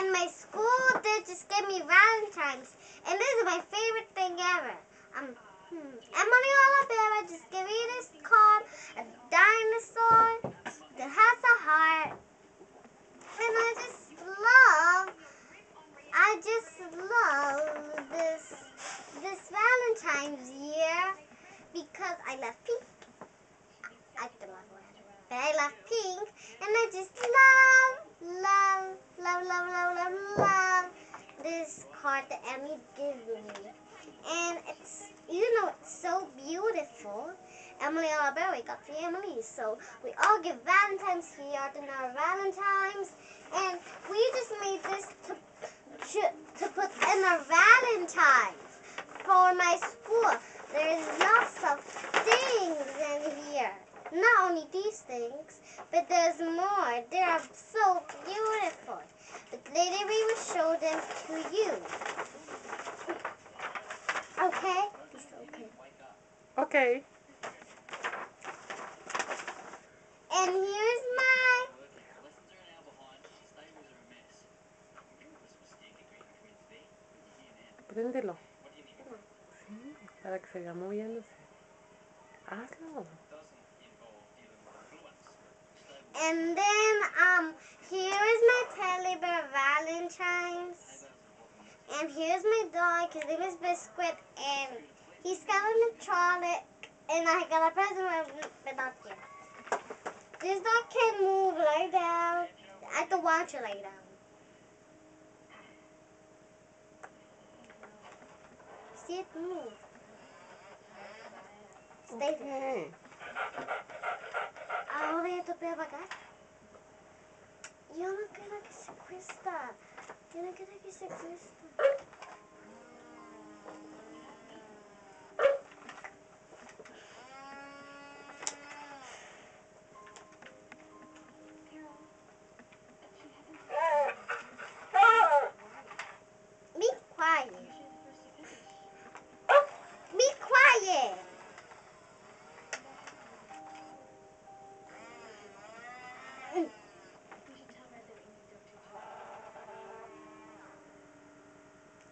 And my school did just give me Valentine's. And this is my favorite thing ever. Um, hmm. Emily Olivera just gave me this card, a dinosaur that has a heart. And I just love, I just love this, this Valentine's year because I love pink. I don't love but I love pink. And I just love, love, love, love, love, love, love this card that Emmy gave me. And it's, you know, it's so beautiful. Emily oh, Oliver got for Emily, so we all give Valentine's here in our Valentine's. And we just made this to, to, to put in our Valentine's for my school. There's lots of things in here. Not only these things, but there's more. They are so beautiful. But later we will show them to you. Okay? Okay. Okay. And here's my Préndelo. Sí, para que se vaya moviéndose. Hazlo. And then um here is my teddy bear Valentine's. And here's my dog, his name is Biscuit and he's got an electronic and I got a present but not. This dog can move, lie down. I to watch it lie down. See it move. Stay there. Ahora eu tô pra pagar. E eu não quero que se custa. Eu não quero que se custa.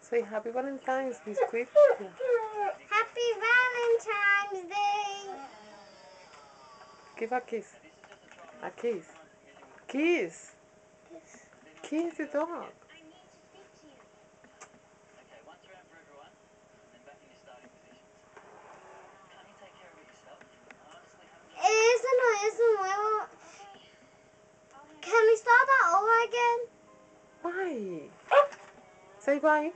Say happy Valentine's, Biscuit. Happy Valentine's Day. Give a kiss. A kiss. Kiss. Kiss the dog. Eso no es nuevo. Can we start that over again? Bye. Say bye.